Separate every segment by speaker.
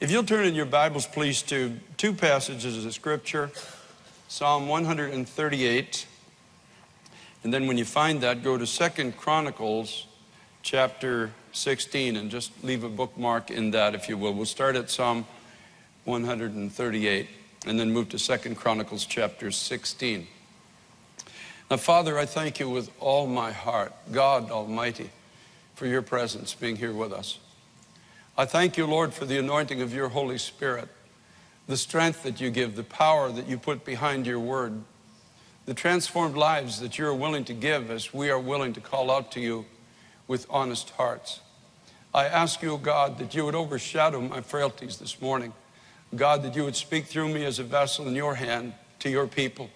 Speaker 1: If you'll turn in your Bibles, please, to two passages of Scripture Psalm 138. And then when you find that, go to Second Chronicles chapter 16 and just leave a bookmark in that, if you will. We'll start at Psalm 138 and then move to Second Chronicles chapter 16. Now, Father, I thank you with all my heart, God Almighty, for your presence being here with us. I thank you, Lord, for the anointing of your Holy Spirit the strength that you give, the power that you put behind your word, the transformed lives that you're willing to give as we are willing to call out to you with honest hearts. I ask you, God, that you would overshadow my frailties this morning. God, that you would speak through me as a vessel in your hand to your people.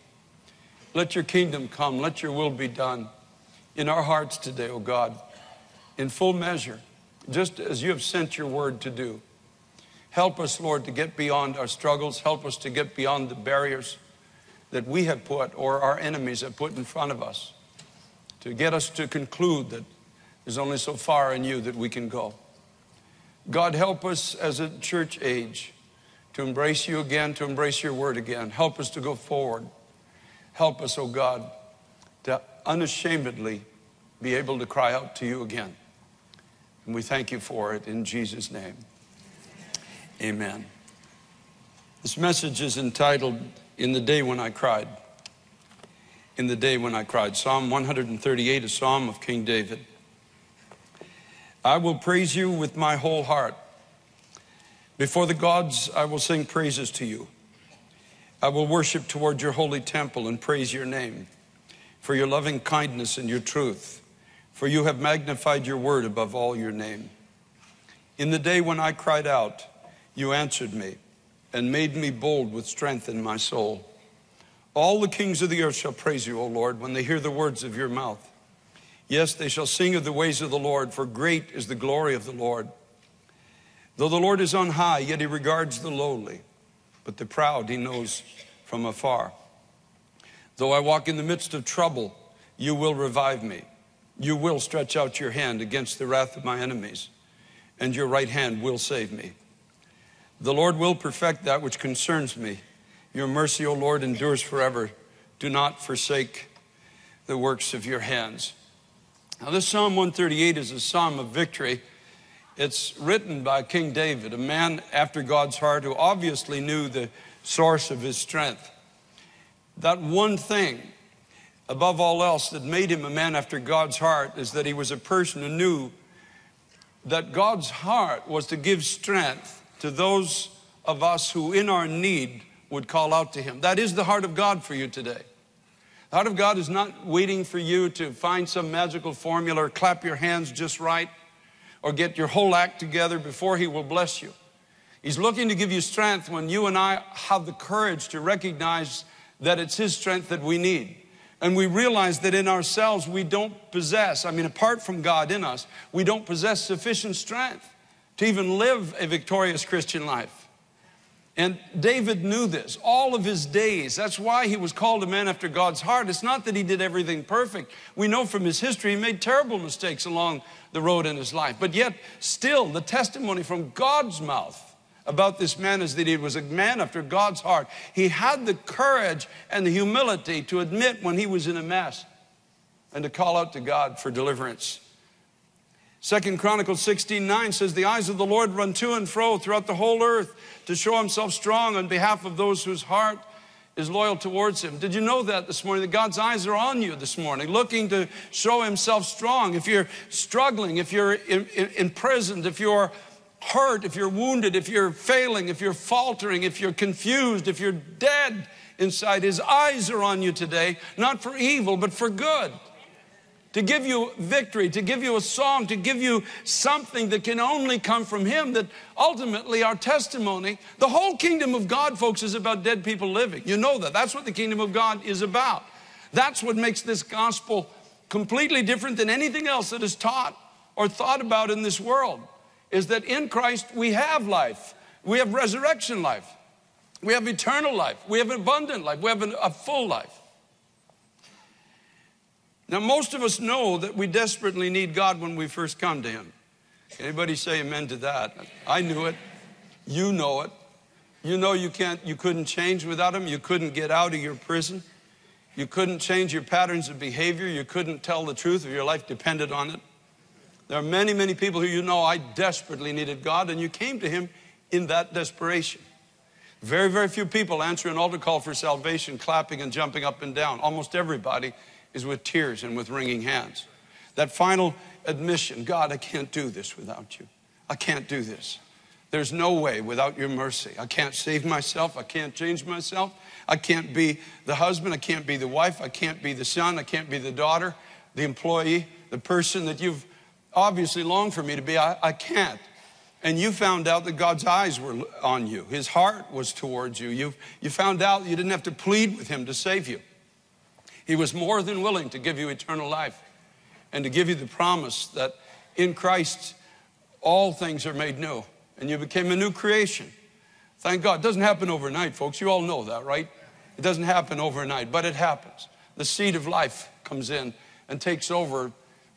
Speaker 1: Let your kingdom come. Let your will be done in our hearts today, O oh God, in full measure, just as you have sent your word to do. Help us, Lord, to get beyond our struggles. Help us to get beyond the barriers that we have put or our enemies have put in front of us. To get us to conclude that there's only so far in you that we can go. God, help us as a church age to embrace you again, to embrace your word again. Help us to go forward. Help us, oh God, to unashamedly be able to cry out to you again. And we thank you for it in Jesus' name. Amen. This message is entitled In the Day When I Cried. In the Day When I Cried. Psalm 138, a psalm of King David. I will praise you with my whole heart. Before the gods, I will sing praises to you. I will worship toward your holy temple and praise your name for your loving kindness and your truth, for you have magnified your word above all your name. In the day when I cried out, you answered me and made me bold with strength in my soul. All the kings of the earth shall praise you, O Lord, when they hear the words of your mouth. Yes, they shall sing of the ways of the Lord, for great is the glory of the Lord. Though the Lord is on high, yet he regards the lowly, but the proud he knows from afar. Though I walk in the midst of trouble, you will revive me. You will stretch out your hand against the wrath of my enemies, and your right hand will save me. The Lord will perfect that which concerns me. Your mercy, O Lord, endures forever. Do not forsake the works of your hands. Now, this Psalm 138 is a psalm of victory. It's written by King David, a man after God's heart who obviously knew the source of his strength. That one thing, above all else, that made him a man after God's heart is that he was a person who knew that God's heart was to give strength to those of us who, in our need, would call out to Him. That is the heart of God for you today. The heart of God is not waiting for you to find some magical formula or clap your hands just right or get your whole act together before He will bless you. He's looking to give you strength when you and I have the courage to recognize that it's His strength that we need. And we realize that in ourselves we don't possess, I mean, apart from God in us, we don't possess sufficient strength to even live a victorious Christian life. And David knew this all of his days. That's why he was called a man after God's heart. It's not that he did everything perfect. We know from his history he made terrible mistakes along the road in his life. But yet, still, the testimony from God's mouth about this man is that he was a man after God's heart. He had the courage and the humility to admit when he was in a mess and to call out to God for deliverance. Second Chronicles 16 9 says, The eyes of the Lord run to and fro throughout the whole earth to show himself strong on behalf of those whose heart is loyal towards him. Did you know that this morning? That God's eyes are on you this morning, looking to show himself strong. If you're struggling, if you're in, imprisoned, if you're hurt, if you're wounded, if you're failing, if you're faltering, if you're confused, if you're dead inside, his eyes are on you today, not for evil, but for good to give you victory, to give you a song, to give you something that can only come from Him, that ultimately our testimony, the whole kingdom of God, folks, is about dead people living. You know that. That's what the kingdom of God is about. That's what makes this gospel completely different than anything else that is taught or thought about in this world, is that in Christ we have life. We have resurrection life. We have eternal life. We have abundant life. We have a full life. Now, most of us know that we desperately need God when we first come to Him. Anybody say amen to that? I knew it. You know it. You know you can't you couldn't change without him. You couldn't get out of your prison. You couldn't change your patterns of behavior. You couldn't tell the truth if your life depended on it. There are many, many people who you know I desperately needed God, and you came to him in that desperation. Very, very few people answer an altar call for salvation, clapping and jumping up and down. Almost everybody is with tears and with wringing hands. That final admission God, I can't do this without you. I can't do this. There's no way without your mercy. I can't save myself. I can't change myself. I can't be the husband. I can't be the wife. I can't be the son. I can't be the daughter, the employee, the person that you've obviously long for me to be. I, I can't. And you found out that God's eyes were on you. His heart was towards you. You, you found out you didn't have to plead with him to save you. He was more than willing to give you eternal life and to give you the promise that in Christ all things are made new and you became a new creation. Thank God. It doesn't happen overnight, folks. You all know that, right? It doesn't happen overnight, but it happens. The seed of life comes in and takes over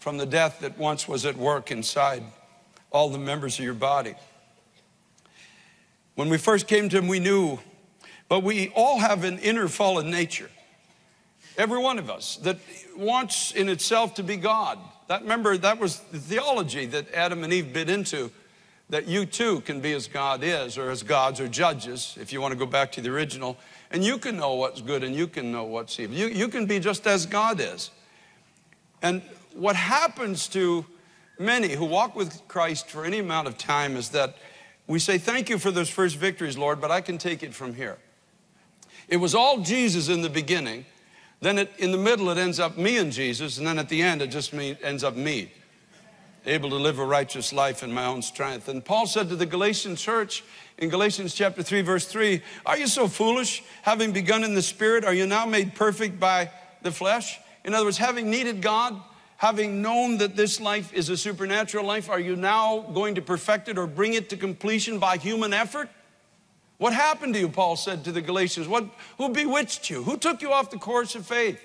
Speaker 1: from the death that once was at work inside all the members of your body. When we first came to Him, we knew, but we all have an inner fallen nature. Every one of us that wants in itself to be God. That remember that was the theology that Adam and Eve bit into that you too can be as God is or as gods or judges if you want to go back to the original and you can know what's good and you can know what's evil. You, you can be just as God is. And what happens to many who walk with Christ for any amount of time is that we say, Thank you for those first victories, Lord, but I can take it from here. It was all Jesus in the beginning. Then it, in the middle, it ends up me and Jesus, and then at the end, it just me, ends up me, able to live a righteous life in my own strength. And Paul said to the Galatian church in Galatians chapter 3, verse 3, Are you so foolish? Having begun in the Spirit, are you now made perfect by the flesh? In other words, having needed God, having known that this life is a supernatural life, are you now going to perfect it or bring it to completion by human effort? What happened to you, Paul said to the Galatians? What, who bewitched you? Who took you off the course of faith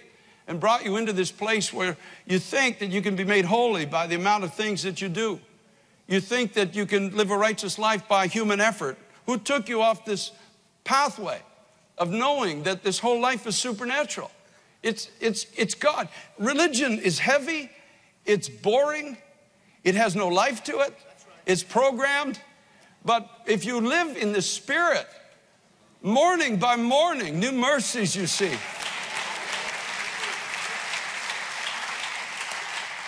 Speaker 1: and brought you into this place where you think that you can be made holy by the amount of things that you do? You think that you can live a righteous life by human effort. Who took you off this pathway of knowing that this whole life is supernatural? It's, it's, it's God. Religion is heavy, it's boring, it has no life to it, it's programmed. But if you live in the Spirit, morning by morning, new mercies you see.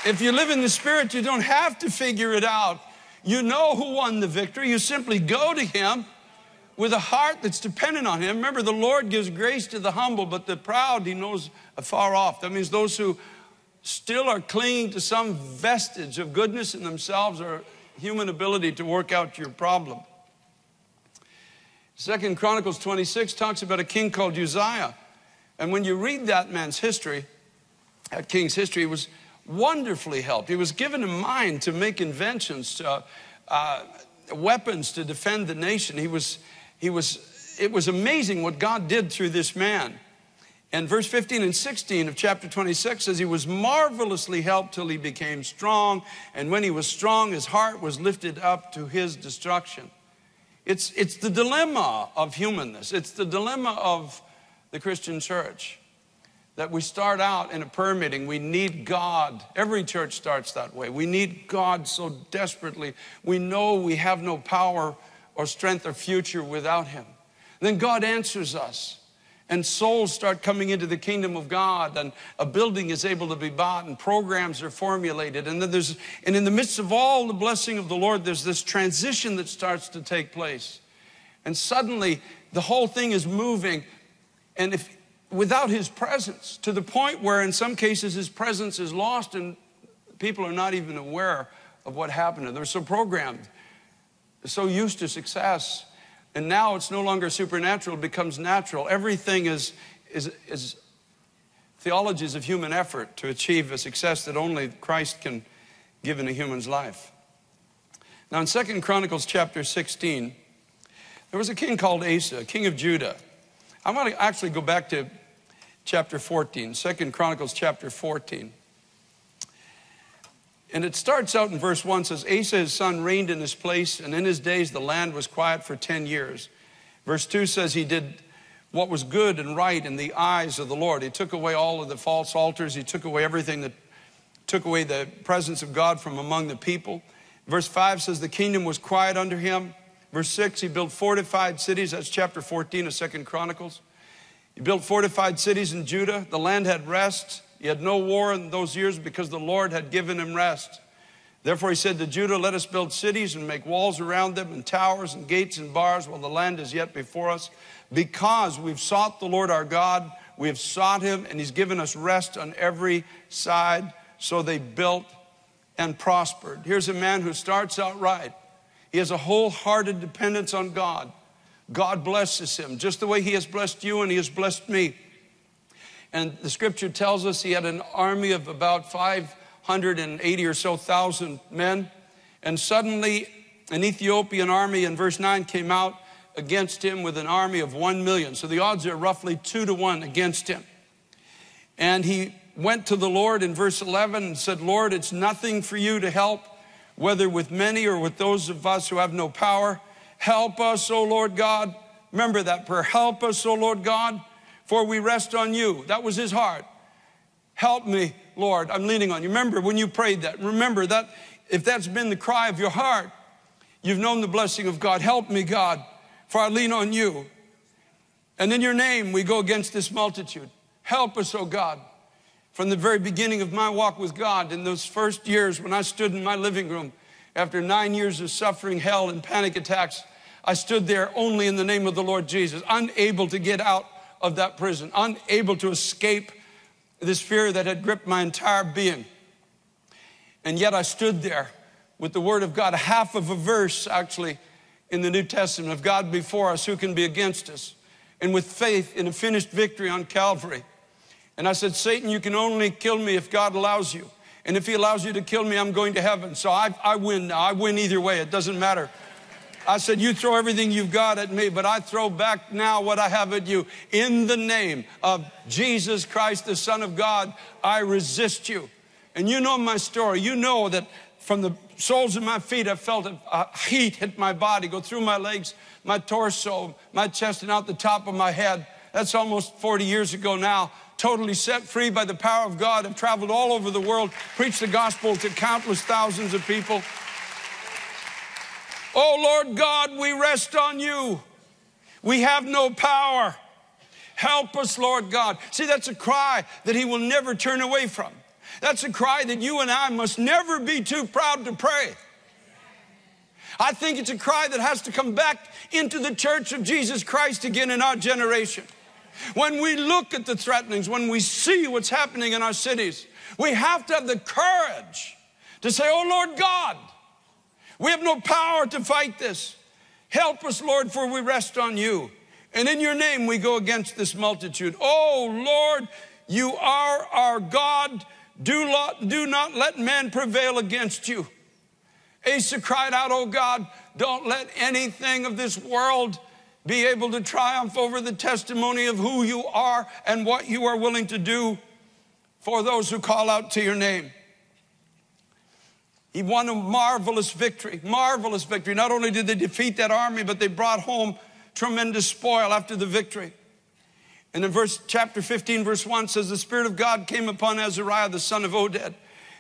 Speaker 1: If you live in the Spirit, you don't have to figure it out. You know who won the victory. You simply go to Him with a heart that's dependent on Him. Remember, the Lord gives grace to the humble, but the proud He knows afar off. That means those who still are clinging to some vestige of goodness in themselves or human ability to work out your problem. Second Chronicles 26 talks about a king called Uzziah. And when you read that man's history, that king's history, he was wonderfully helped. He was given a mind to make inventions, to, uh, weapons to defend the nation. He was, he was, it was amazing what God did through this man. And verse 15 and 16 of chapter 26 says, He was marvelously helped till he became strong. And when he was strong, his heart was lifted up to his destruction. It's, it's the dilemma of humanness, it's the dilemma of the Christian church. That we start out in a prayer meeting, we need God. Every church starts that way. We need God so desperately. We know we have no power or strength or future without Him. Then God answers us and souls start coming into the kingdom of God and a building is able to be bought and programs are formulated. And then there's and in the midst of all the blessing of the Lord there's this transition that starts to take place. And suddenly the whole thing is moving and if without his presence to the point where in some cases his presence is lost and people are not even aware of what happened and they're so programmed so used to success and now it's no longer supernatural, it becomes natural. Everything is, is, is theologies of human effort to achieve a success that only Christ can give in a human's life. Now, in Second Chronicles chapter 16, there was a king called Asa, king of Judah. I want to actually go back to chapter 14, Second Chronicles chapter 14. And it starts out in verse 1 says, Asa, his son, reigned in his place, and in his days the land was quiet for 10 years. Verse 2 says, He did what was good and right in the eyes of the Lord. He took away all of the false altars, He took away everything that took away the presence of God from among the people. Verse 5 says, The kingdom was quiet under him. Verse 6, he built fortified cities. That's chapter 14 of Second Chronicles. He built fortified cities in Judah. The land had rest. He had no war in those years because the Lord had given him rest. Therefore, he said to Judah, Let us build cities and make walls around them, and towers and gates and bars while the land is yet before us. Because we've sought the Lord our God, we have sought him, and he's given us rest on every side. So they built and prospered. Here's a man who starts out right. He has a wholehearted dependence on God. God blesses him just the way he has blessed you and he has blessed me. And the scripture tells us he had an army of about 580 or so thousand men. And suddenly, an Ethiopian army in verse 9 came out against him with an army of 1 million. So the odds are roughly two to one against him. And he went to the Lord in verse 11 and said, Lord, it's nothing for you to help, whether with many or with those of us who have no power. Help us, O Lord God. Remember that prayer. Help us, O Lord God, for we rest on you. That was his heart. Help me, Lord. I'm leaning on you. Remember when you prayed that. Remember that if that's been the cry of your heart, you've known the blessing of God. Help me, God, for I lean on you. And in your name, we go against this multitude. Help us, O God. From the very beginning of my walk with God, in those first years when I stood in my living room after nine years of suffering, hell, and panic attacks, I stood there only in the name of the Lord Jesus, unable to get out of that prison, unable to escape this fear that had gripped my entire being. And yet I stood there with the Word of God, half of a verse actually in the New Testament of God before us, who can be against us? And with faith in a finished victory on Calvary. And I said, Satan, you can only kill me if God allows you. And if he allows you to kill me, I'm going to heaven. So I, I win now. I win either way. It doesn't matter. I said, You throw everything you've got at me, but I throw back now what I have at you. In the name of Jesus Christ, the Son of God, I resist you. And you know my story. You know that from the soles of my feet, I felt a heat hit my body, go through my legs, my torso, my chest, and out the top of my head. That's almost 40 years ago now. Totally set free by the power of God. I've traveled all over the world, preached the gospel to countless thousands of people. Oh Lord God, we rest on you. We have no power. Help us, Lord God. See, that's a cry that He will never turn away from. That's a cry that you and I must never be too proud to pray. I think it's a cry that has to come back into the church of Jesus Christ again in our generation. When we look at the threatenings, when we see what's happening in our cities, we have to have the courage to say, Oh Lord God, we have no power to fight this. Help us, Lord, for we rest on you. And in your name we go against this multitude. Oh, Lord, you are our God. Do not, do not let men prevail against you. Asa cried out, Oh God, don't let anything of this world be able to triumph over the testimony of who you are and what you are willing to do for those who call out to your name. He won a marvelous victory, marvelous victory. Not only did they defeat that army, but they brought home tremendous spoil after the victory. And in verse chapter 15, verse 1 says, The Spirit of God came upon Azariah, the son of Oded.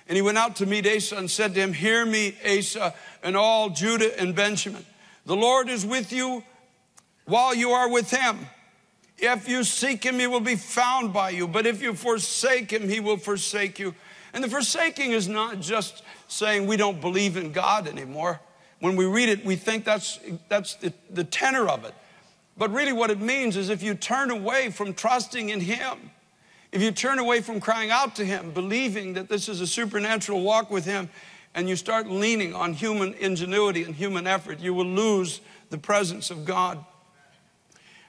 Speaker 1: And he went out to meet Asa and said to him, Hear me, Asa, and all Judah and Benjamin. The Lord is with you while you are with him. If you seek him, he will be found by you. But if you forsake him, he will forsake you. And the forsaking is not just saying we don't believe in God anymore. When we read it, we think that's, that's the, the tenor of it. But really, what it means is if you turn away from trusting in Him, if you turn away from crying out to Him, believing that this is a supernatural walk with Him, and you start leaning on human ingenuity and human effort, you will lose the presence of God.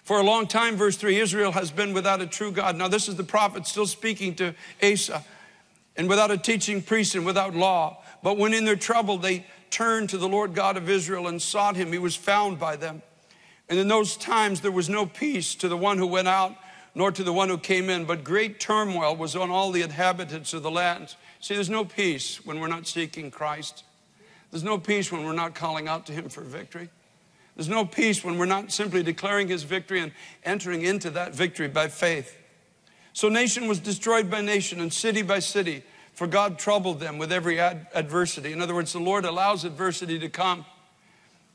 Speaker 1: For a long time, verse 3, Israel has been without a true God. Now, this is the prophet still speaking to Asa, and without a teaching priest and without law. But when in their trouble, they turned to the Lord God of Israel and sought him, he was found by them. And in those times, there was no peace to the one who went out, nor to the one who came in, but great turmoil was on all the inhabitants of the land. See, there's no peace when we're not seeking Christ. There's no peace when we're not calling out to Him for victory. There's no peace when we're not simply declaring His victory and entering into that victory by faith. So nation was destroyed by nation and city by city, for God troubled them with every ad- adversity. In other words, the Lord allows adversity to come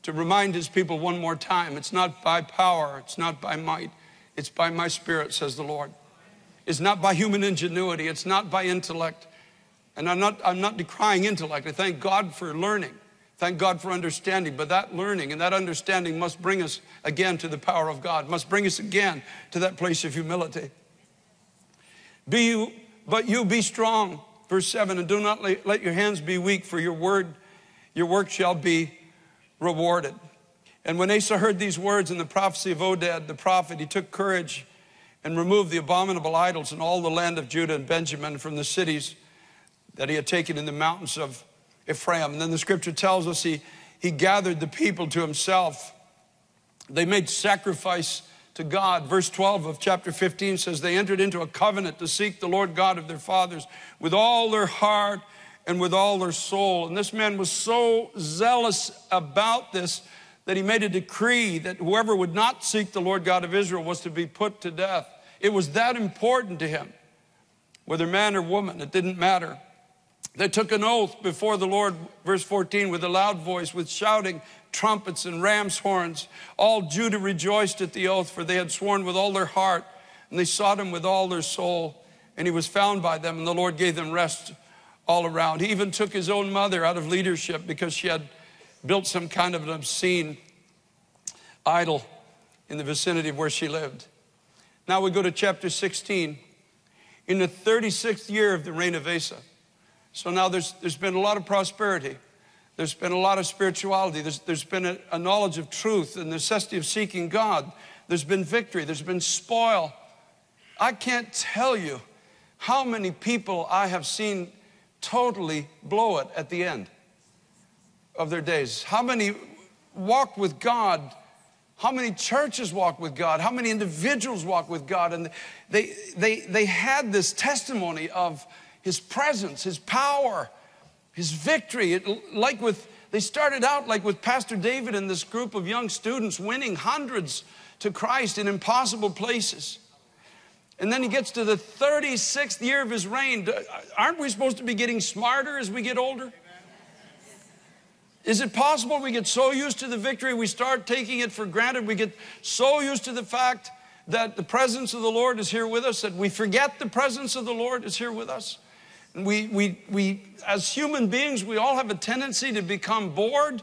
Speaker 1: to remind His people one more time it's not by power, it's not by might, it's by my spirit, says the Lord. It's not by human ingenuity, it's not by intellect. And I'm not, I'm not decrying intellect. I thank God for learning. Thank God for understanding. But that learning and that understanding must bring us again to the power of God, must bring us again to that place of humility. Be you, but you be strong. Verse 7 and do not let your hands be weak, for your word, your work shall be rewarded. And when Asa heard these words in the prophecy of Oded the prophet, he took courage and removed the abominable idols in all the land of Judah and Benjamin from the cities that he had taken in the mountains of Ephraim. And then the scripture tells us he, he gathered the people to himself. They made sacrifice to God. Verse 12 of chapter 15 says, They entered into a covenant to seek the Lord God of their fathers with all their heart and with all their soul. And this man was so zealous about this that he made a decree that whoever would not seek the Lord God of Israel was to be put to death. It was that important to him, whether man or woman, it didn't matter. They took an oath before the Lord, verse 14, with a loud voice, with shouting, trumpets, and ram's horns. All Judah rejoiced at the oath, for they had sworn with all their heart, and they sought him with all their soul. And he was found by them, and the Lord gave them rest all around. He even took his own mother out of leadership because she had built some kind of an obscene idol in the vicinity of where she lived. Now we go to chapter 16. In the 36th year of the reign of Asa. So now there's, there's been a lot of prosperity. There's been a lot of spirituality. There's, there's been a, a knowledge of truth the necessity of seeking God. There's been victory. There's been spoil. I can't tell you how many people I have seen totally blow it at the end of their days. How many walked with God? How many churches walked with God? How many individuals walked with God? And they, they, they had this testimony of His presence, His power, His victory. It, like with, they started out like with Pastor David and this group of young students winning hundreds to Christ in impossible places. And then he gets to the 36th year of his reign. Aren't we supposed to be getting smarter as we get older? Is it possible we get so used to the victory we start taking it for granted? We get so used to the fact that the presence of the Lord is here with us that we forget the presence of the Lord is here with us. We, we, we, as human beings, we all have a tendency to become bored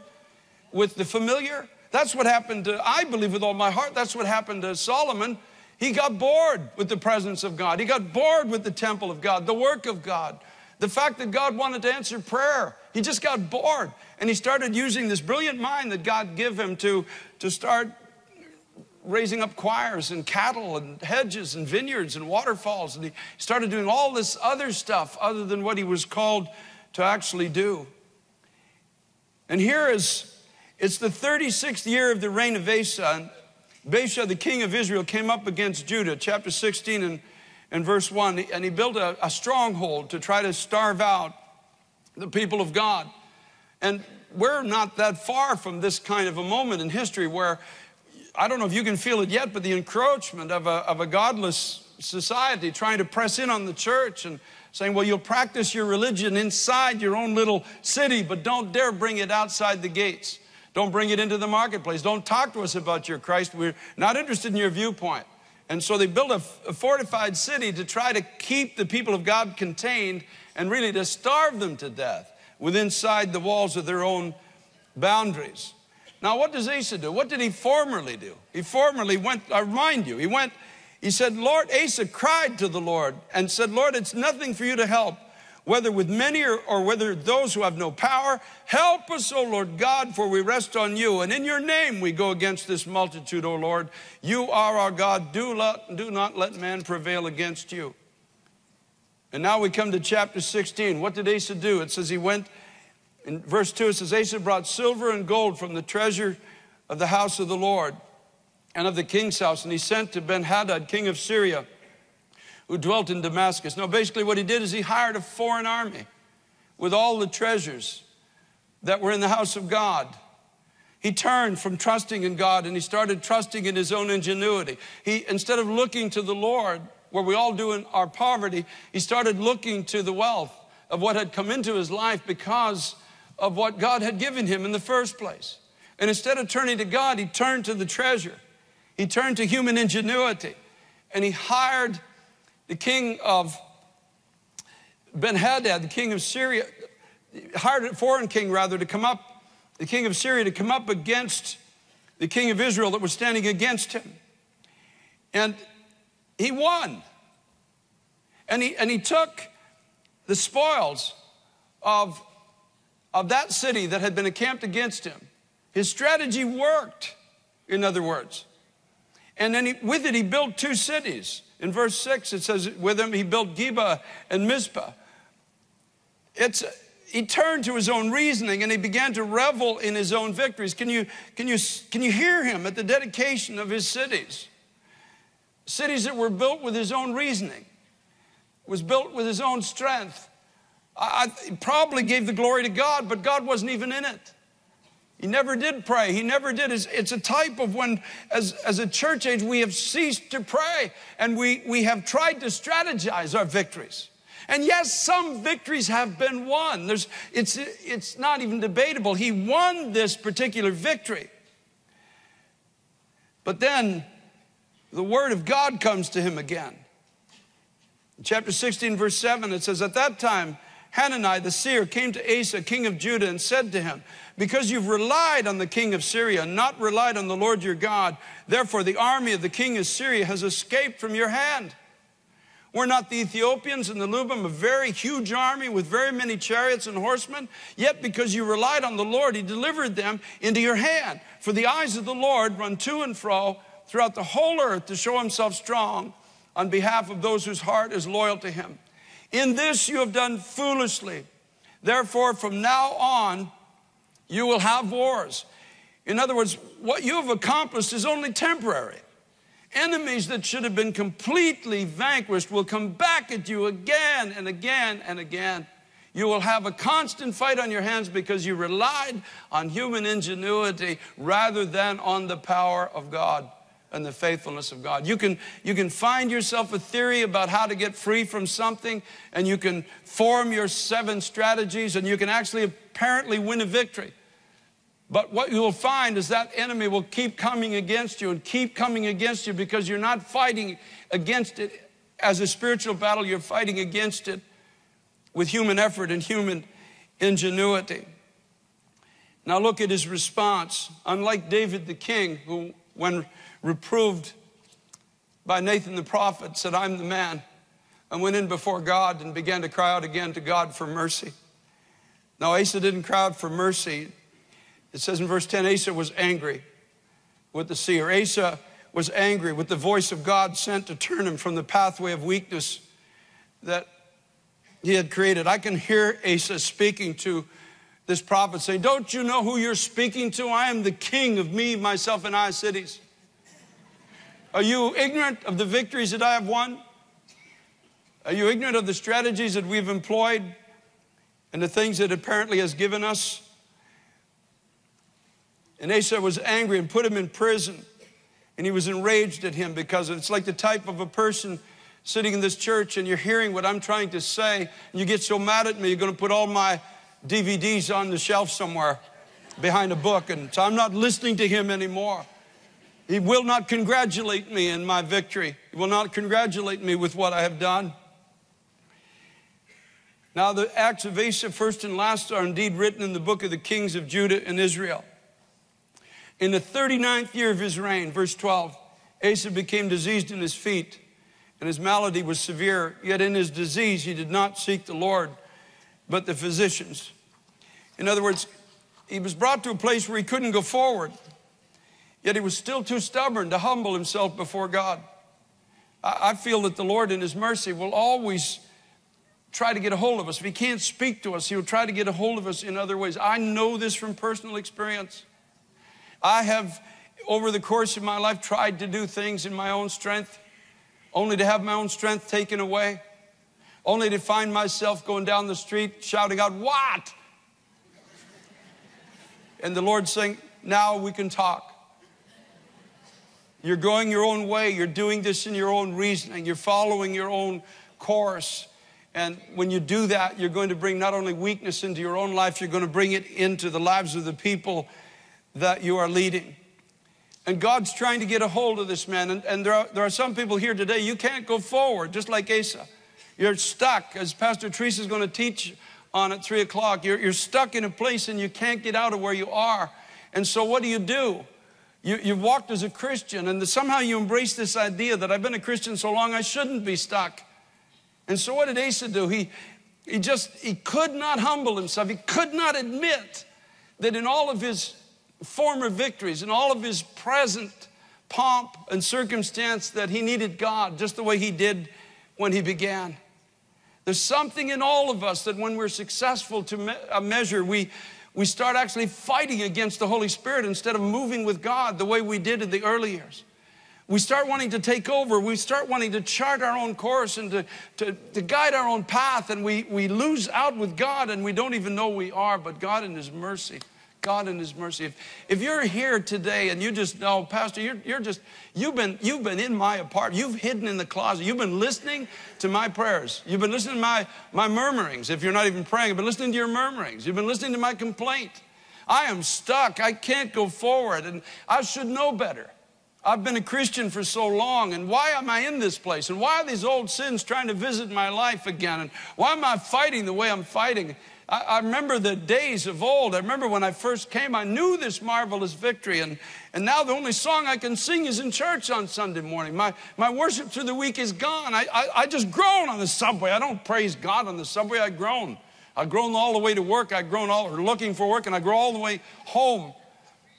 Speaker 1: with the familiar. That's what happened to, I believe with all my heart, that's what happened to Solomon. He got bored with the presence of God. He got bored with the temple of God, the work of God, the fact that God wanted to answer prayer. He just got bored. And he started using this brilliant mind that God gave him to, to start raising up choirs and cattle and hedges and vineyards and waterfalls. And he started doing all this other stuff other than what he was called to actually do. And here is it's the 36th year of the reign of Asa. Baasha, the king of Israel, came up against Judah, chapter 16 and, and verse 1. And he built a, a stronghold to try to starve out the people of God. And we're not that far from this kind of a moment in history where I don't know if you can feel it yet, but the encroachment of a, of a godless society trying to press in on the church and saying, well, you'll practice your religion inside your own little city, but don't dare bring it outside the gates. Don't bring it into the marketplace. Don't talk to us about your Christ. We're not interested in your viewpoint. And so they built a, a fortified city to try to keep the people of God contained and really to starve them to death within inside the walls of their own boundaries. Now, what does Asa do? What did he formerly do? He formerly went, I remind you, he went, he said, Lord, Asa cried to the Lord and said, Lord, it's nothing for you to help, whether with many or, or whether those who have no power. Help us, O Lord God, for we rest on you. And in your name we go against this multitude, O Lord. You are our God. Do do not let man prevail against you. And now we come to chapter 16. What did Asa do? It says he went, in verse 2, it says, Asa brought silver and gold from the treasure of the house of the Lord. and of the king's house, and he sent to Ben Hadad, king of Syria, who dwelt in Damascus. Now, basically, what he did is he hired a foreign army with all the treasures that were in the house of God. He turned from trusting in God and he started trusting in his own ingenuity. He, instead of looking to the Lord, where we all do in our poverty, he started looking to the wealth of what had come into his life because of what God had given him in the first place. And instead of turning to God, he turned to the treasure. He turned to human ingenuity and he hired the king of Ben Hadad, the king of Syria, hired a foreign king rather to come up, the king of Syria to come up against the king of Israel that was standing against him. And he won. And he, and he took the spoils of, of that city that had been encamped against him. His strategy worked, in other words. And then he, with it, he built two cities. In verse 6, it says, with him, he built Geba and Mizpah. It's, he turned to his own reasoning and he began to revel in his own victories. Can you, can you, can you hear him at the dedication of his cities? Cities that were built with his own reasoning, was built with his own strength. I, probably gave the glory to God, but God wasn't even in it. He never did pray. He never did. It's, it's, a type of when, as, as a church age, we have ceased to pray and we, we have tried to strategize our victories. And yes, some victories have been won. There's, it's, it's not even debatable. He won this particular victory. But then the word of God comes to him again. In chapter 16, verse 7, it says, At that time, Hanani the seer came to Asa, king of Judah, and said to him, Because you've relied on the king of Syria, and not relied on the Lord your God, therefore the army of the king of Syria has escaped from your hand. Were not the Ethiopians and the Lubim a very huge army with very many chariots and horsemen? Yet because you relied on the Lord, he delivered them into your hand. For the eyes of the Lord run to and fro throughout the whole earth to show himself strong on behalf of those whose heart is loyal to him. In this you have done foolishly. Therefore, from now on, you will have wars. In other words, what you have accomplished is only temporary. Enemies that should have been completely vanquished will come back at you again and again and again. You will have a constant fight on your hands because you relied on human ingenuity rather than on the power of God and the faithfulness of God. You can, you can find yourself a theory about how to get free from something, and you can form your seven strategies, and you can actually apparently win a victory. But what you will find is that enemy will keep coming against you and keep coming against you because you're not fighting against it as a spiritual battle, you're fighting against it with human effort and human ingenuity. Now look at his response. Unlike David the king, who, when reproved by Nathan the prophet, said, I'm the man, and went in before God and began to cry out again to God for mercy. Now, Asa didn't cry out for mercy. It says in verse 10 Asa was angry with the seer. Asa was angry with the voice of God sent to turn him from the pathway of weakness that he had created. I can hear Asa speaking to this prophet saying, Don't you know who you're speaking to? I am the king of me, myself, and I cities. Are you ignorant of the victories that I have won? Are you ignorant of the strategies that we've employed and the things that apparently has given us? And Asa was angry and put him in prison. And he was enraged at him because it's like the type of a person sitting in this church and you're hearing what I'm trying to say, and you get so mad at me, you're going to put all my DVDs on the shelf somewhere behind a book. And so I'm not listening to him anymore. He will not congratulate me in my victory. He will not congratulate me with what I have done. Now, the acts of Asa, first and last, are indeed written in the book of the kings of Judah and Israel. In the 39th year of his reign, verse 12, Asa became diseased in his feet, and his malady was severe. Yet in his disease, he did not seek the Lord, but the physicians. In other words, he was brought to a place where he couldn't go forward. Yet he was still too stubborn to humble himself before God. I feel that the Lord, in His mercy, will always try to get a hold of us. If He can't speak to us, He'll try to get a hold of us in other ways. I know this from personal experience. I have, over the course of my life, tried to do things in my own strength, only to have my own strength taken away, only to find myself going down the street shouting out, What? And the Lord saying, Now we can talk. You're going your own way. You're doing this in your own reasoning. You're following your own course. And when you do that, you're going to bring not only weakness into your own life, you're going to bring it into the lives of the people that you are leading. And God's trying to get a hold of this man. And, and there, are, there are some people here today, you can't go forward, just like Asa. You're stuck, as Pastor Teresa is going to teach on at three o'clock. You're, you're stuck in a place and you can't get out of where you are. And so, what do you do? You, you've walked as a Christian, and somehow you embrace this idea that I've been a Christian so long, I shouldn't be stuck. And so, what did Asa do? He, he just, he could not humble himself. He could not admit that in all of his former victories, in all of his present pomp and circumstance, that he needed God just the way he did when he began. There's something in all of us that when we're successful to me- a measure, we, we start actually fighting against the Holy Spirit instead of moving with God the way we did in the early years. We start wanting to take over. We start wanting to chart our own course and to, to, to guide our own path, and we, we lose out with God and we don't even know we are, but God in His mercy God in His mercy. If, if you're here today and you just know, Pastor, you're, you're just, you've been, you've been in my apartment, you've hidden in the closet, you've been listening to my prayers, you've been listening to my, my murmurings. If you're not even praying, you've been listening to your murmurings, you've been listening to my complaint. I am stuck, I can't go forward, and I should know better. I've been a Christian for so long, and why am I in this place? And why are these old sins trying to visit my life again? And why am I fighting the way I'm fighting? I, I, remember the days of old. I remember when I first came, I knew this marvelous victory. And, and now the only song I can sing is in church on Sunday morning. My, my worship through the week is gone. I, I, I just groan on the subway. I don't praise God on the subway, I groan. I groan all the way to work. I groan all, or looking for work, and I groan all the way home.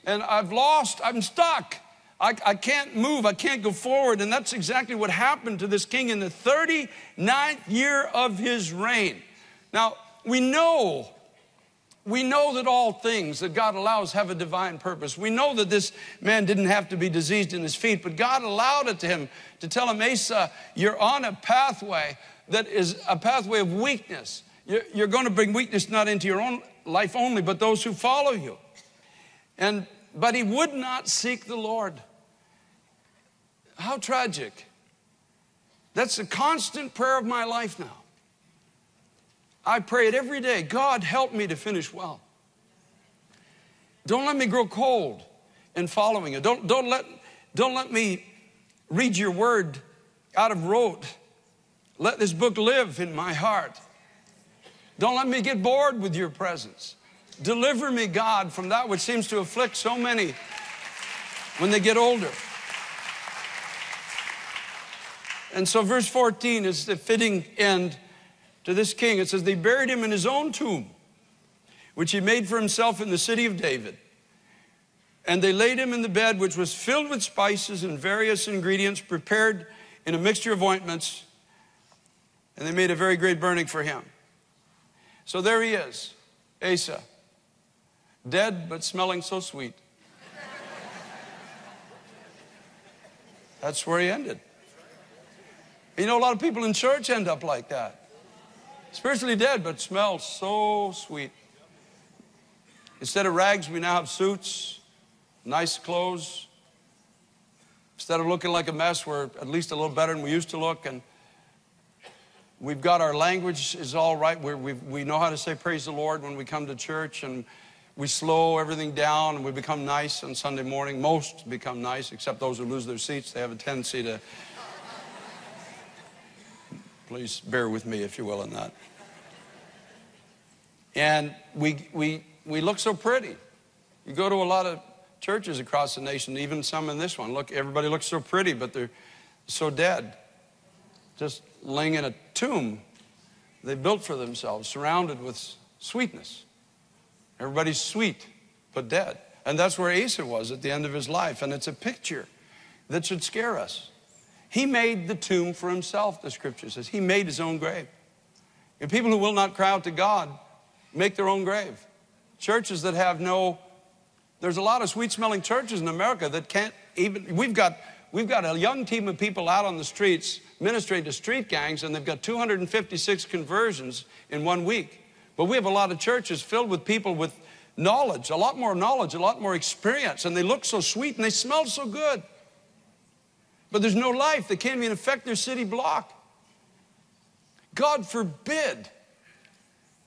Speaker 1: And I've lost, I'm stuck. I, I, can't move. I can't go forward. And that's exactly what happened to this king in the 39th year of his reign. Now, we know, we know that all things that God allows have a divine purpose. We know that this man didn't have to be diseased in his feet, but God allowed it to him to tell him, Asa, you're on a pathway that is a pathway of weakness. You're, you're going to bring weakness not into your own life only, but those who follow you. And but he would not seek the Lord. How tragic. That's a constant prayer of my life now. I pray it every day. God, help me to finish well. Don't let me grow cold in following you. Don't, don't, let, don't let me read your word out of rote. Let this book live in my heart. Don't let me get bored with your presence. Deliver me, God, from that which seems to afflict so many when they get older. And so, verse 14 is the fitting end to this king. It says, They buried him in his own tomb, which he made for himself in the city of David. And they laid him in the bed, which was filled with spices and various ingredients prepared in a mixture of ointments. And they made a very great burning for him. So there he is, Asa, dead but smelling so sweet. That's where he ended. You know, a lot of people in church end up like that. Spiritually dead, but smells so sweet. Instead of rags, we now have suits, nice clothes. Instead of looking like a mess, we're at least a little better than we used to look. And we've got our language is all right. we we know how to say praise the Lord when we come to church. And we slow everything down and we become nice on Sunday morning. Most become nice, except those who lose their seats. They have a tendency to Please bear with me, if you will, in that. And we, we, we look so pretty. You go to a lot of churches across the nation, even some in this one. Look, everybody looks so pretty, but they're so dead. Just laying in a tomb they built for themselves, surrounded with sweetness. Everybody's sweet, but dead. And that's where Asa was at the end of his life. And it's a picture that should scare us. He made the tomb for himself, the scripture says. He made his own grave. And people who will not cry out to God make their own grave. Churches that have no There's a lot of sweet smelling churches in America that can't even, we've got, we've got a young team of people out on the streets ministering to street gangs, and they've got 256 conversions in one week. But we have a lot of churches filled with people with knowledge, a lot more knowledge, a lot more experience, and they look so sweet and they smell so good. But there's no life. They can't even affect their city block. God forbid.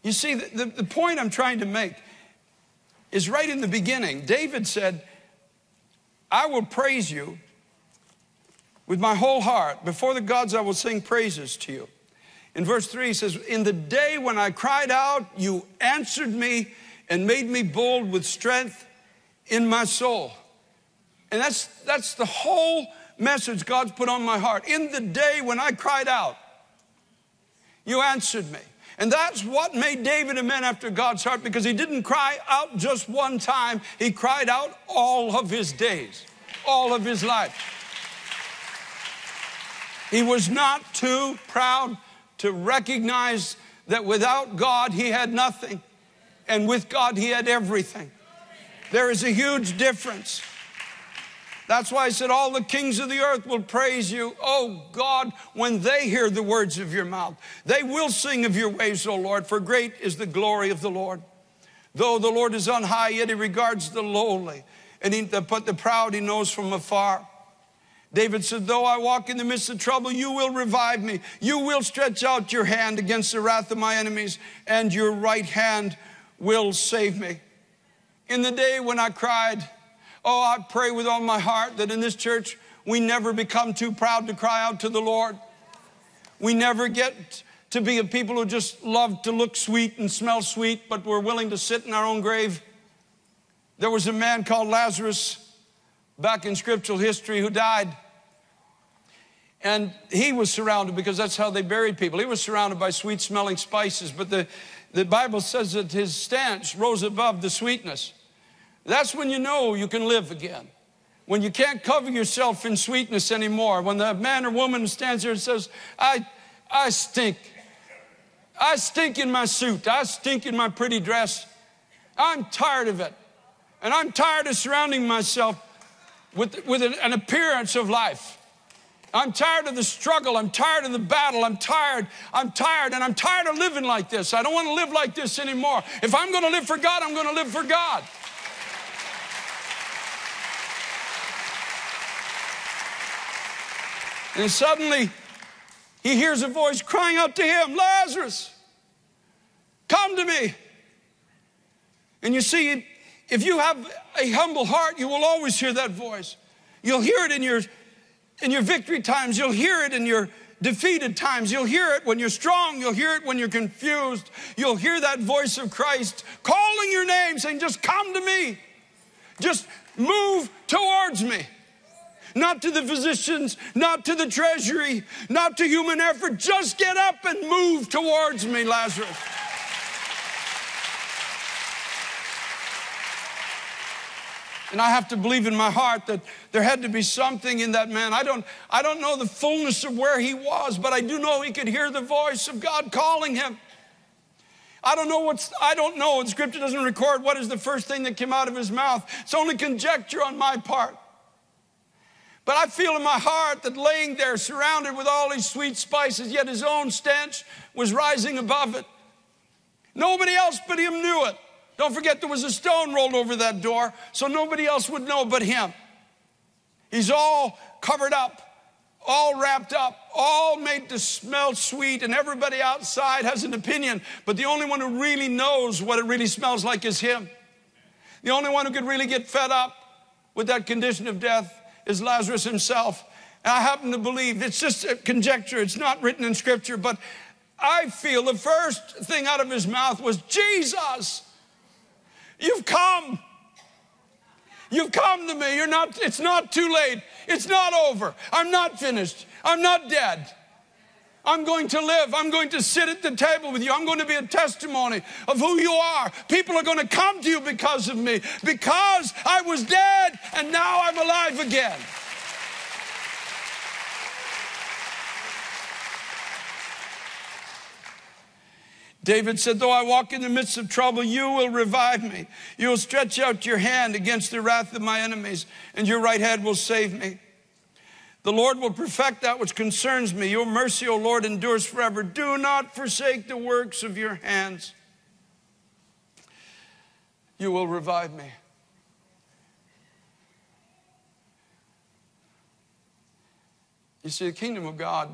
Speaker 1: You see, the, the, the point I'm trying to make is right in the beginning. David said, I will praise you with my whole heart. Before the gods, I will sing praises to you. In verse 3, he says, In the day when I cried out, you answered me and made me bold with strength in my soul. And that's, that's the whole message God's put on my heart. In the day when I cried out, you answered me. And that's what made David a man after God's heart because he didn't cry out just one time, he cried out all of his days, all of his life. He was not too proud to recognize that without God he had nothing, and with God he had everything. There is a huge difference. That's why I said, All the kings of the earth will praise you. Oh God, when they hear the words of your mouth, they will sing of your ways, O Lord, for great is the glory of the Lord. Though the Lord is on high, yet he regards the lowly, and he, but the proud he knows from afar. David said, Though I walk in the midst of trouble, you will revive me. You will stretch out your hand against the wrath of my enemies, and your right hand will save me. In the day when I cried, Oh, I pray with all my heart that in this church we never become too proud to cry out to the Lord. We never get to be a people who just love to look sweet and smell sweet, but we're willing to sit in our own grave. There was a man called Lazarus back in scriptural history who died. And he was surrounded because that's how they buried people. He was surrounded by sweet smelling spices, but the, the Bible says that his stench rose above the sweetness. That's when you know you can live again. When you can't cover yourself in sweetness anymore. When the man or woman stands there and says, I, I stink. I stink in my suit. I stink in my pretty dress. I'm tired of it. And I'm tired of surrounding myself with, with an, an appearance of life. I'm tired of the struggle. I'm tired of the battle. I'm tired. I'm tired. And I'm tired of living like this. I don't want to live like this anymore. If I'm going to live for God, I'm going to live for God. And suddenly he hears a voice crying out to him, Lazarus, come to me. And you see, if you have a humble heart, you will always hear that voice. You'll hear it in your, in your victory times, you'll hear it in your defeated times. You'll hear it when you're strong. You'll hear it when you're confused. You'll hear that voice of Christ calling your name, saying, Just come to me. Just move towards me not to the physicians, not to the treasury, not to human effort. Just get up and move towards me, Lazarus. And I have to believe in my heart that there had to be something in that man. I don't, I don't know the fullness of where he was, but I do know he could hear the voice of God calling him. I don't know what's, I don't know. The scripture doesn't record what is the first thing that came out of his mouth. It's only conjecture on my part. But I feel in my heart that laying there surrounded with all these sweet spices, yet his own stench was rising above it. Nobody else but him knew it. Don't forget there was a stone rolled over that door, so nobody else would know but him. He's all covered up, all wrapped up, all made to smell sweet, and everybody outside has an opinion, but the only one who really knows what it really smells like is him. The only one who could really get fed up with that condition of death is Lazarus himself. And I happen to believe it's just a conjecture, it's not written in scripture, but I feel the first thing out of his mouth was, Jesus, you've come. You've come to me. You're not, it's not too late. It's not over. I'm not finished. I'm not dead. I'm going to live. I'm going to sit at the table with you. I'm going to be a testimony of who you are. People are going to come to you because of me, because I was dead and now I'm alive again. David said, Though I walk in the midst of trouble, you will revive me. You will stretch out your hand against the wrath of my enemies, and your right hand will save me. The Lord will perfect that which concerns me. Your mercy, O Lord, endures forever. Do not forsake the works of your hands. You will revive me. You see, the kingdom of God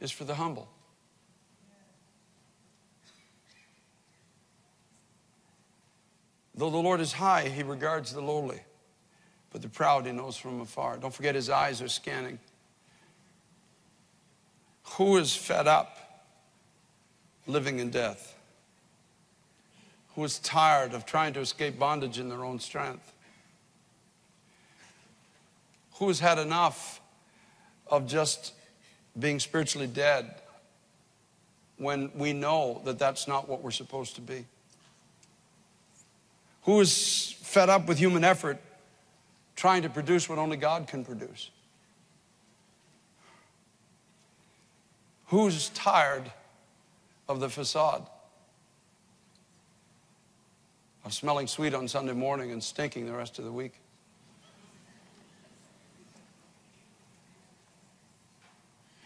Speaker 1: is for the humble. Though the Lord is high, he regards the lowly, but the proud he knows from afar. Don't forget, his eyes are scanning. Who is fed up living in death? Who is tired of trying to escape bondage in their own strength? Who has had enough of just being spiritually dead when we know that that's not what we're supposed to be? Who is fed up with human effort trying to produce what only God can produce? Who's tired of the facade? Of smelling sweet on Sunday morning and stinking the rest of the week?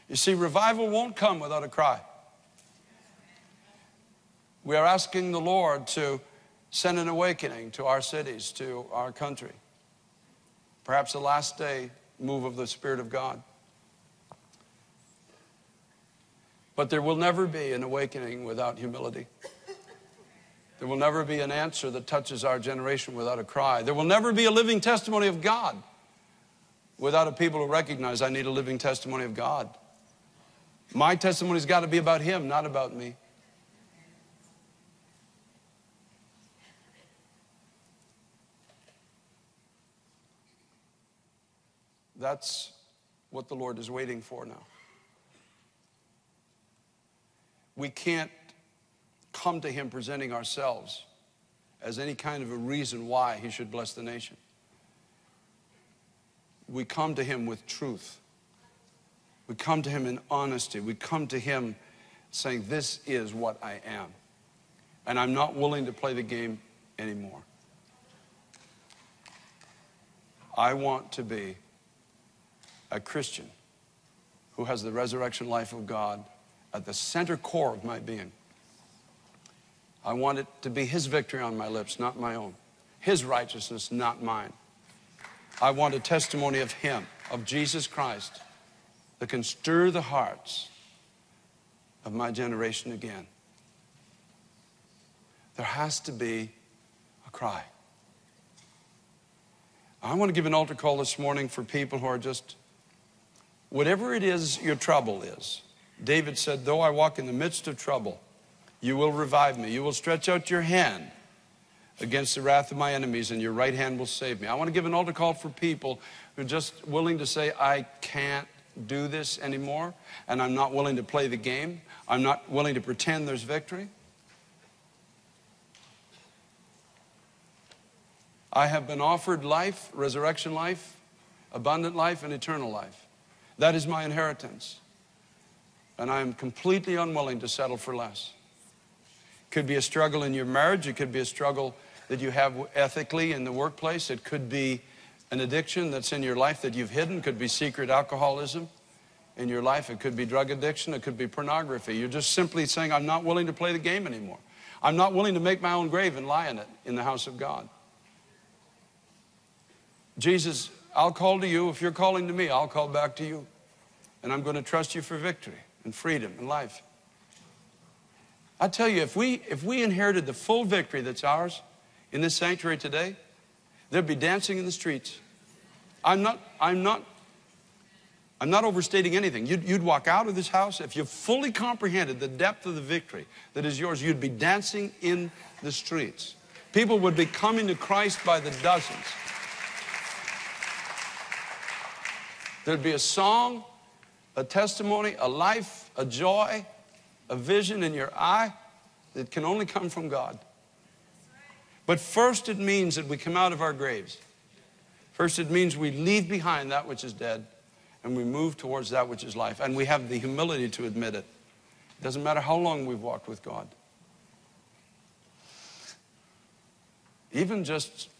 Speaker 1: You see, revival won't come without a cry. We are asking the Lord to send an awakening to our cities, to our country. Perhaps the last day move of the Spirit of God. But there will never be an awakening without humility. There will never be an answer that touches our generation without a cry. There will never be a living testimony of God without a people who recognize I need a living testimony of God. My testimony's got to be about Him, not about me. That's what the Lord is waiting for now. We can't come to Him presenting ourselves as any kind of a reason why He should bless the nation. We come to Him with truth. We come to Him in honesty. We come to Him saying, This is what I am. And I'm not willing to play the game anymore. I want to be a Christian who has the resurrection life of God at the center core of my being. I want it to be His victory on my lips, not my own. His righteousness, not mine. I want a testimony of Him, of Jesus Christ, that can stir the hearts of my generation again. There has to be a cry. I want to give an altar call this morning for people who are just Whatever it is your trouble is, David said, Though I walk in the midst of trouble, you will revive me. You will stretch out your hand against the wrath of my enemies, and your right hand will save me. I want to give an altar call for people who are just willing to say, I can't do this anymore, and I'm not willing to play the game. I'm not willing to pretend there's victory. I have been offered life, resurrection life, abundant life, and eternal life. That is my inheritance. And I am completely unwilling to settle for less. It could be a struggle in your marriage. It could be a struggle that you have ethically in the workplace. It could be an addiction that's in your life that you've hidden. It could be secret alcoholism in your life. It could be drug addiction. It could be pornography. You're just simply saying, I'm not willing to play the game anymore. I'm not willing to make my own grave and lie in it in the house of God. Jesus I'll call to you. If you're calling to me, I'll call back to you. And I'm going to trust you for victory and freedom and life. I tell you, if we, if we inherited the full victory that's ours in this sanctuary today, there'd be dancing in the streets. I'm not, I'm not, I'm not overstating anything. You'd, you'd walk out of this house, if you fully comprehended the depth of the victory that is yours, you'd be dancing in the streets. People would be coming to Christ by the dozens. There'd be a song, a testimony, a life, a joy, a vision in your eye that can only come from God. But first, it means that we come out of our graves. First, it means we leave behind that which is dead and we move towards that which is life. And we have the humility to admit it. It doesn't matter how long we've walked with God. Even just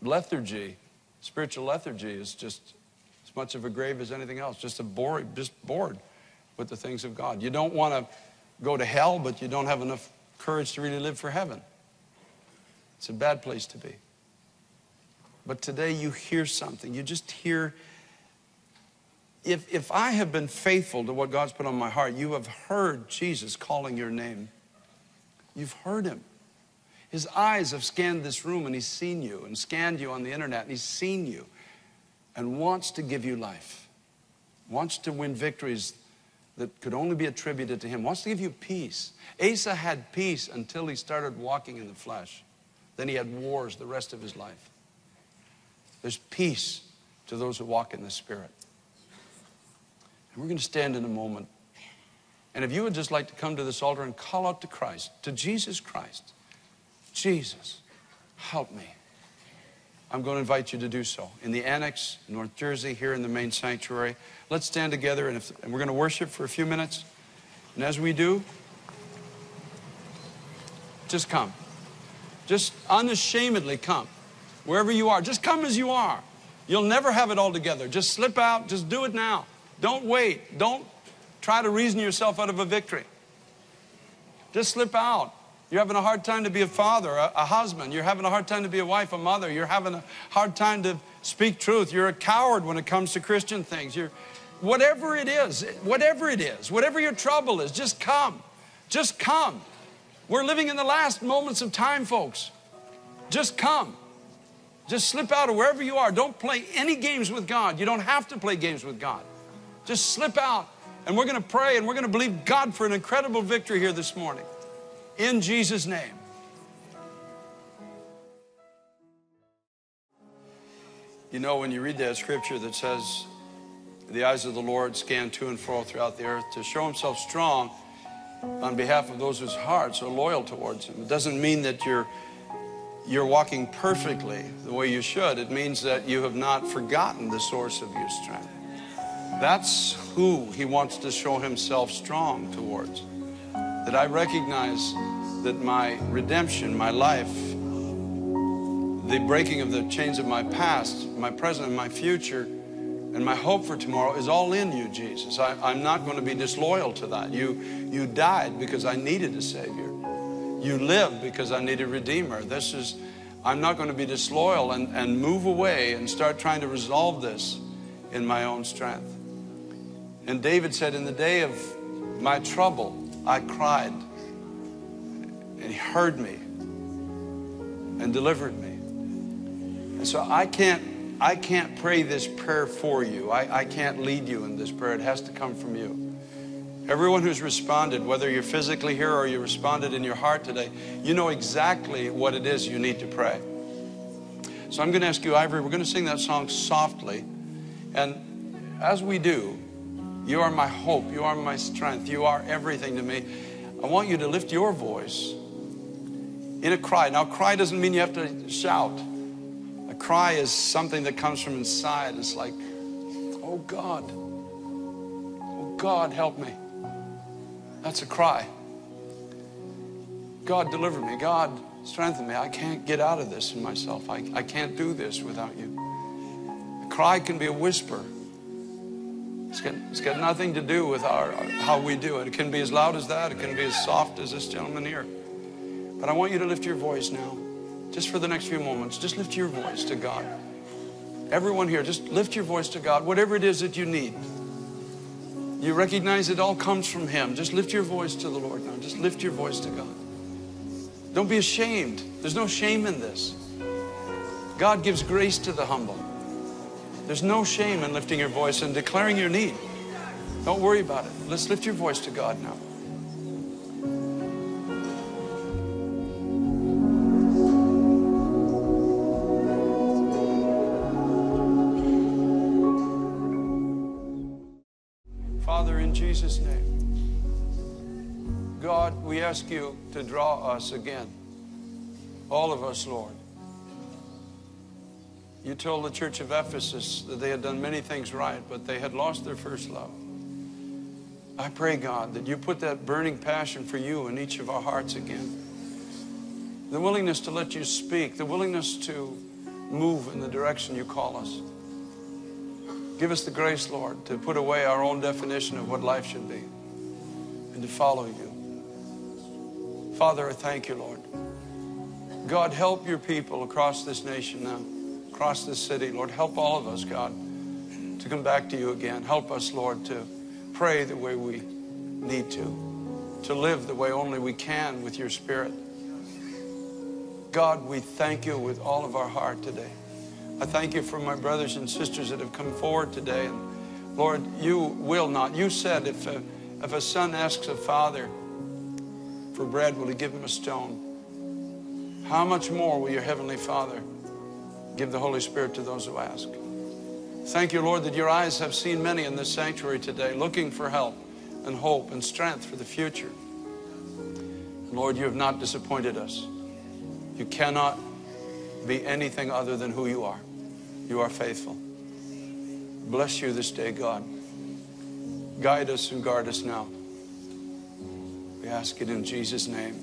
Speaker 1: lethargy, spiritual lethargy is just much of a grave as anything else, just a bored, just bored with the things of God. You don't want to go to hell, but you don't have enough courage to really live for heaven. It's a bad place to be. But today you hear something. You just hear. If, if I have been faithful to what God's put on my heart, you have heard Jesus calling your name. You've heard him. His eyes have scanned this room and he's seen you and scanned you on the internet and he's seen you and wants to give you life, wants to win victories that could only be attributed to him, wants to give you peace. Asa had peace until he started walking in the flesh. Then he had wars the rest of his life. There's peace to those who walk in the Spirit. And we're going to stand in a moment. And if you would just like to come to this altar and call out to Christ, to Jesus Christ, Jesus, help me. I'm going to invite you to do so. In the annex, North Jersey, here in the main sanctuary. Let's stand together and, if, and we're going to worship for a few minutes. And as we do, just come. Just unashamedly come. Wherever you are, just come as you are. You'll never have it all together. Just slip out, just do it now. Don't wait. Don't try to reason yourself out of a victory. Just slip out. You're having a hard time to be a father, a, a, husband. You're having a hard time to be a wife, a mother. You're having a hard time to speak truth. You're a coward when it comes to Christian things. You're, whatever it is, whatever it is, whatever your trouble is, just come. Just come. We're living in the last moments of time, folks. Just come. Just slip out of wherever you are. Don't play any games with God. You don't have to play games with God. Just slip out. And we're going to pray and we're going to believe God for an incredible victory here this morning in Jesus' name. You know, when you read that scripture that says, the eyes of the Lord scan to and fro throughout the earth to show himself strong on behalf of those whose hearts are loyal towards him. It doesn't mean that you're you're walking perfectly the way you should. It means that you have not forgotten the source of your strength. That's who he wants to show himself strong towards that I recognize that my redemption, my life, the breaking of the chains of my past, my present, and my future, and my hope for tomorrow is all in you, Jesus. I, am not going to be disloyal to that. You, you died because I needed a Savior. You lived because I needed a Redeemer. This is, I'm not going to be disloyal and, and move away and start trying to resolve this in my own strength. And David said, In the day of my trouble, I cried, and He heard me and delivered me. And so I can't, I can't pray this prayer for you. I, I can't lead you in this prayer. It has to come from you. Everyone who's responded, whether you're physically here or you responded in your heart today, you know exactly what it is you need to pray. So I'm going to ask you, Ivory, we're going to sing that song softly. And as we do, you are my hope. You are my strength. You are everything to me. I want you to lift your voice in a cry. Now, cry doesn't mean you have to shout. A cry is something that comes from inside. It's like, oh God, oh God, help me. That's a cry. God, deliver me. God, strengthen me. I can't get out of this in myself. I, I can't do this without you. A cry can be a whisper. It's got, it's got nothing to do with our, how we do it. It can be as loud as that. It can be as soft as this gentleman here. But I want you to lift your voice now. Just for the next few moments, just lift your voice to God. Everyone here, just lift your voice to God, whatever it is that you need. You recognize it all comes from Him. Just lift your voice to the Lord now. Just lift your voice to God. Don't be ashamed. There's no shame in this. God gives grace to the humble. There's no shame in lifting your voice and declaring your need. Don't worry about it. Let's lift your voice to God now. Father, in Jesus' name, God, we ask you to draw us again, all of us, Lord you told the church of Ephesus that they had done many things right, but they had lost their first love. I pray, God, that you put that burning passion for you in each of our hearts again. The willingness to let you speak, the willingness to move in the direction you call us. Give us the grace, Lord, to put away our own definition of what life should be and to follow you. Father, I thank you, Lord. God, help your people across this nation now, across this city. Lord, help all of us, God, to come back to you again. Help us, Lord, to pray the way we need to, to live the way only we can with your Spirit. God, we thank you with all of our heart today. I thank you for my brothers and sisters that have come forward today. And Lord, you will not. You said if a, if a son asks a father for bread, will he give him a stone? How much more will your heavenly Father give the Holy Spirit to those who ask? Thank you, Lord, that your eyes have seen many in this sanctuary today looking for help and hope and strength for the future. Lord, you have not disappointed us. You cannot be anything other than who you are. You are faithful. Bless you this day, God. Guide us and guard us now. We ask it in Jesus' name.